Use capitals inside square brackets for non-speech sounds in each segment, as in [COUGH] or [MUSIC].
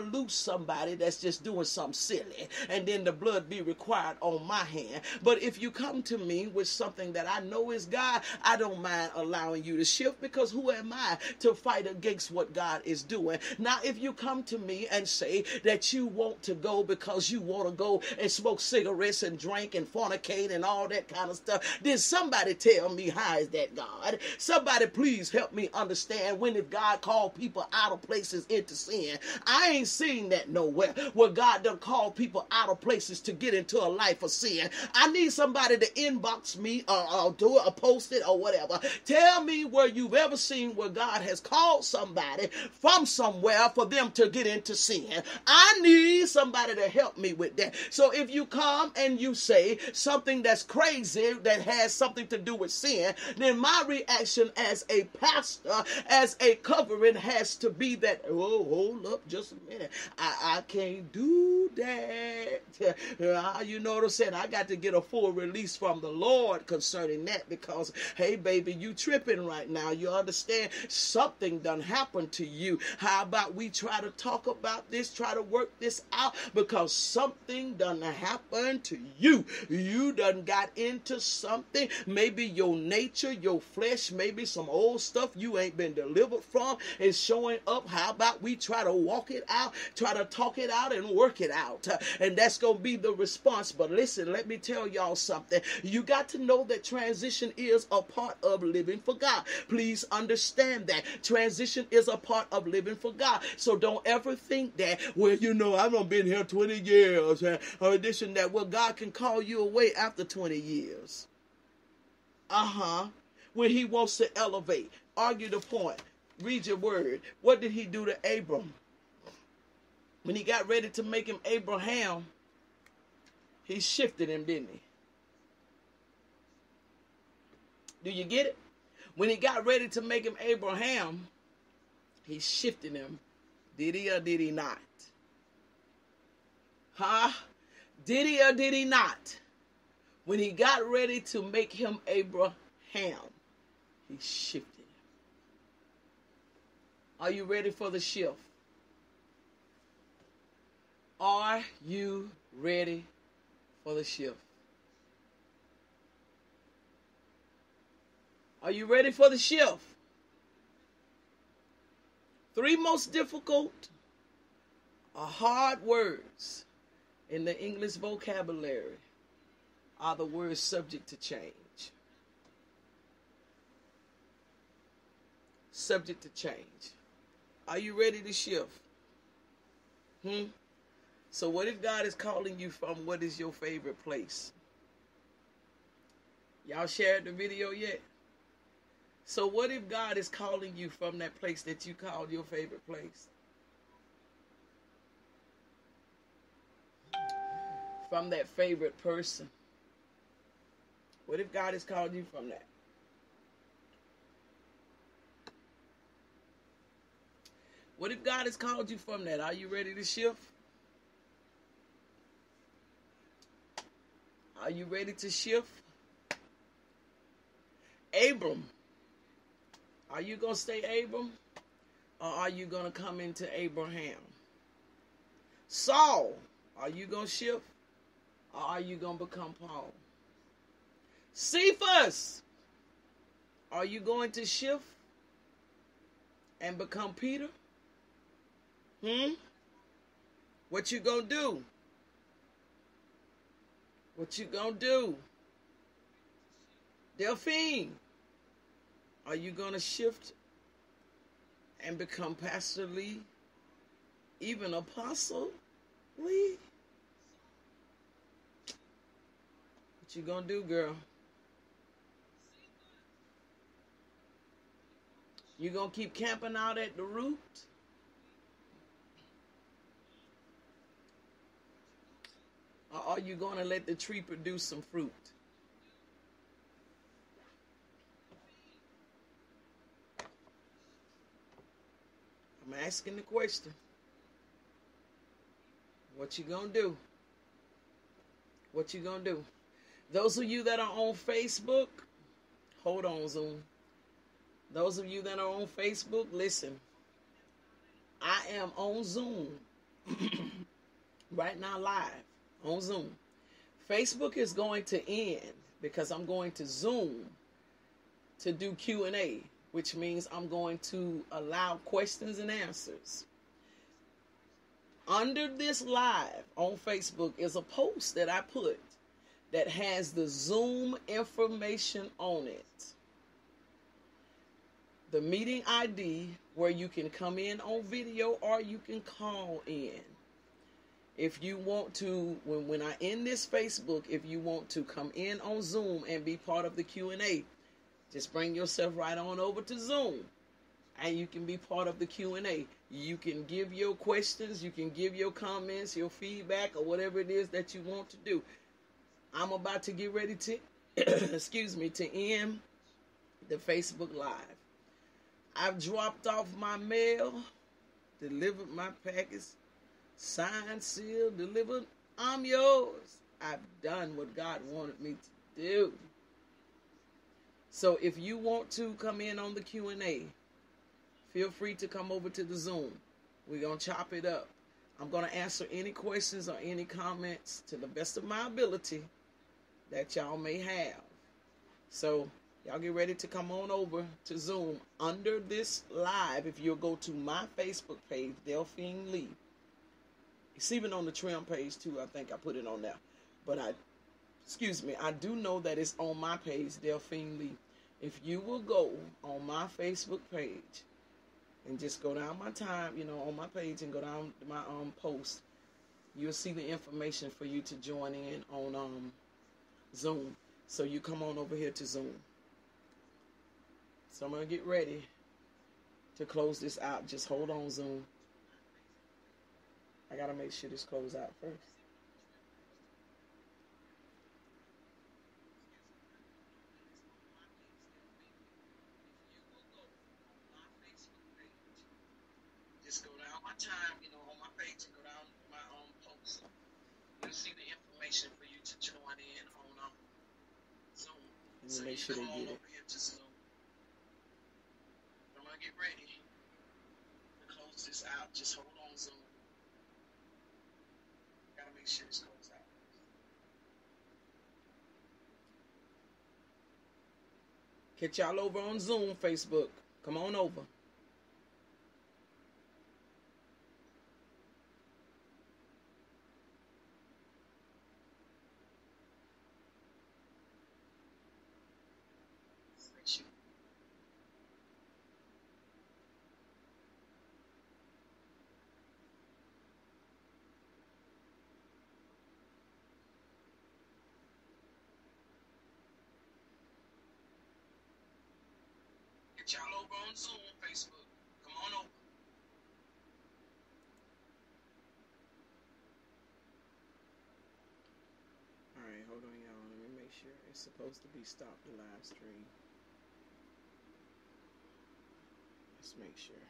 loose somebody that's just doing something silly and then the blood be required on my hand. But if you come to me with something that I know is God, I don't mind allowing you to shift because who am I to fight against what God is doing? Now, if you come to me and say that you want to go because you want to go and smoke cigarettes and drink and fornicate and all that kind of stuff, then somebody tell me how is that God? Somebody please help me understand when did God call people out of places into sin? I ain't seen that nowhere where God done call people out of places to get into a life of sin. I need somebody to inbox me or, or do it or post it or whatever. Tell me where you've ever seen where God has called somebody from somewhere for them to get into sin. I need somebody to help me with that. So if you come and you say something that's crazy that has something to do with sin, then my reaction as a pastor, as a covering, has to be that, oh, hold up just a minute. I, I can't do that. Uh, you know what I'm saying? I got to get a full release from the Lord concerning that because, hey, baby, you tripping right now. You understand? Something done happened to you. How about we try to talk about this, try to work this out because something done happened to you. You done got into something. Maybe your nature, your flesh, maybe some old stuff you ain't been delivered from is showing up. How about we try to walk it out, try to talk it out and work it out? And that's going to be the response. But listen, let me tell y'all something. You got to know that transition is a part of living for God. Please understand that. Transition is a part of living for God. So don't ever think that, well, you know, I've been here 20 years or and that. Well, God can call you away after 20 years. Uh huh. When He wants to elevate, argue the point, read your word. What did He do to Abram? When He got ready to make him Abraham, He shifted him, didn't He? Do you get it? When He got ready to make him Abraham, He shifted him. Did He or did He not? Huh? Did He or did He not? When He got ready to make him Abraham, he shifted. Him. Are you ready for the shift? Are you ready for the shift? Are you ready for the shift? Three most difficult or hard words in the English vocabulary are the words subject to change. subject to change. Are you ready to shift? Hmm? So, what if God is calling you from what is your favorite place? Y'all shared the video yet? So, what if God is calling you from that place that you called your favorite place? From that favorite person? What if God has called you from that? What if God has called you from that? Are you ready to shift? Are you ready to shift? Abram, are you going to stay Abram? Or are you going to come into Abraham? Saul, are you going to shift? Or are you going to become Paul? Cephas, are you going to shift and become Peter? Hmm? What you gonna do? What you gonna do? Delphine, are you gonna shift and become Pastor Lee? Even Apostle Lee? What you gonna do, girl? You gonna keep camping out at the root? Are you going to let the tree produce some fruit? I'm asking the question. What you gonna do? What you gonna do? Those of you that are on Facebook, hold on, Zoom. Those of you that are on Facebook, listen. I am on Zoom [CLEARS THROAT] right now live on Zoom. Facebook is going to end because I'm going to Zoom to do Q&A, which means I'm going to allow questions and answers. Under this live on Facebook is a post that I put that has the Zoom information on it. The meeting ID where you can come in on video or you can call in if you want to when when i end this facebook if you want to come in on zoom and be part of the q&a just bring yourself right on over to zoom and you can be part of the q&a you can give your questions you can give your comments your feedback or whatever it is that you want to do. I'm about to get ready to [COUGHS] excuse me to end the facebook live. I've dropped off my mail delivered my package signed, sealed, delivered. I'm yours. I've done what God wanted me to do. So if you want to come in on the Q&A, feel free to come over to the Zoom. We're going to chop it up. I'm going to answer any questions or any comments to the best of my ability that y'all may have. So y'all get ready to come on over to Zoom under this live. If you'll go to my Facebook page, Delphine Lee, it's even on the TREM page too. I think I put it on there. But I, excuse me, I do know that it's on my page, Delphine Lee. If you will go on my Facebook page and just go down my time, you know, on my page and go down my um post, you'll see the information for you to join in on um Zoom. So you come on over here to Zoom. So I'm gonna get ready to close this out. Just hold on, Zoom. I gotta make sure this goes out first. Just go down my time, you know, on my page and go down my own post. You'll see the information for you to join in on um, Zoom. And so make sure they get it. Here. I'm gonna get ready to close this out. Just hold Catch y'all over on Zoom, Facebook. Come on over. Get y'all over on Zoom, Facebook. Come on over. Alright, hold on, y'all. Let me make sure it's supposed to be stop the live stream. Let's make sure.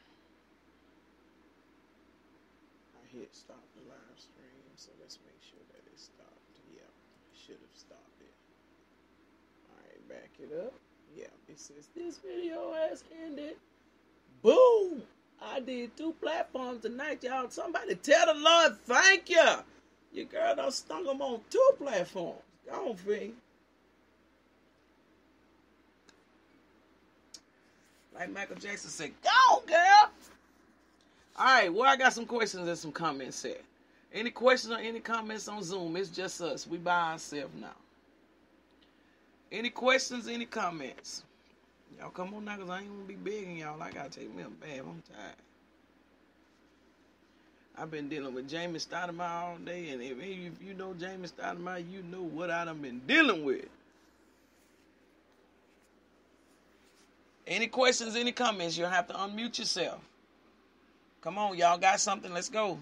I hit stop the live stream, so let's make sure that it stopped. Yeah, should have stopped it. Alright, back it up. Yeah, it says this video has ended. Boom! I did two platforms tonight, y'all. Somebody tell the Lord thank you. Your girl done stung them on two platforms. Go on, Fee. Like Michael Jackson said, go, girl. All right, well, I got some questions and some comments here. Any questions or any comments on Zoom? It's just us. We by ourselves now. Any questions, any comments? Y'all come on now, because I ain't going to be begging y'all. I got to take me a bath. I'm tired. I've been dealing with Jamie Stoudemire all day, and if, if you know Jamie Stoudemire, you know what I done been dealing with. Any questions, any comments, you'll have to unmute yourself. Come on, y'all got something? Let's go.